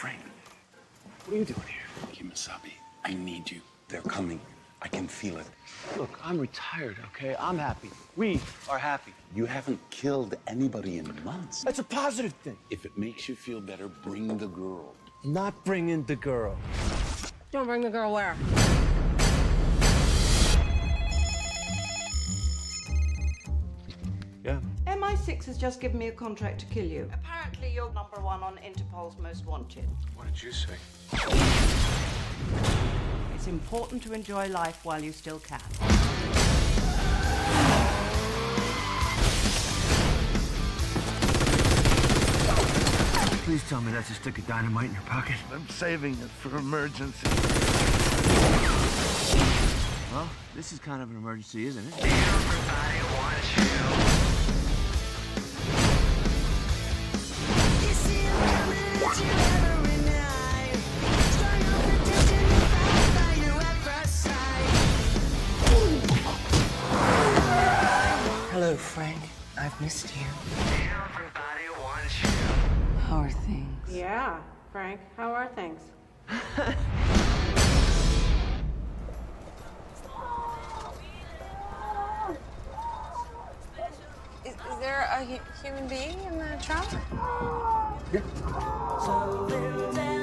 Frank, what are you doing here? Kemosabe, I need you. They're coming. I can feel it. Look, I'm retired, okay? I'm happy. We are happy. You haven't killed anybody in months. That's a positive thing. If it makes you feel better, bring the girl. Not bringing the girl. Don't bring the girl where? Yeah. MI6 has just given me a contract to kill you. Apparently, you're number one on Interpol's most wanted. What did you say? It's important to enjoy life while you still can. Please tell me that's a stick of dynamite in your pocket. I'm saving it for emergency. Well, this is kind of an emergency, isn't it? Frank. I've missed you. Everybody wants you. How are things? Yeah, Frank, how are things? Is, is there a hu- human being in the trunk? Something